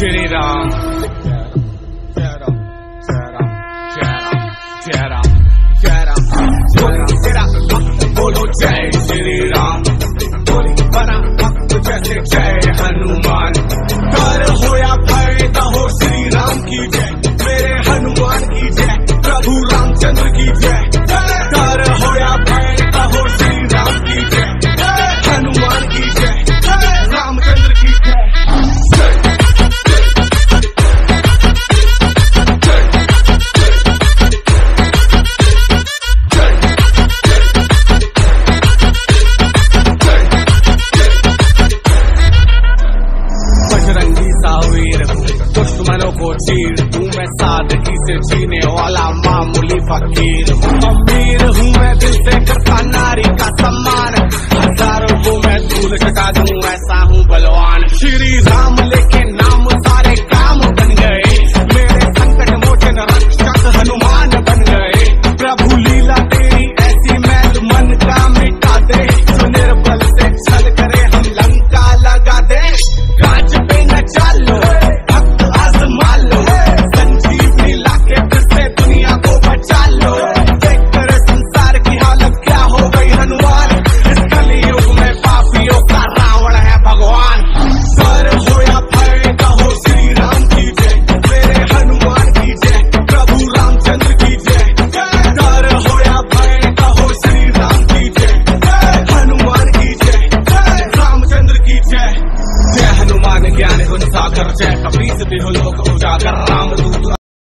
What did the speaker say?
श्री राम बोलो जय श्री राम बना भक्त जैसे जय हनुमान कर हो या फ़ायदा हो श्री राम की जय मेरे हनुमान की जय प्रभु रामचंद्र की जय को चीर हूँ मैं सादगी से जीने वाला मामूली फकीर। हूँ अमीर हूँ मैं दिल ज्ञान गुण सागर जय कबीर देह लोक उजागर राम दूत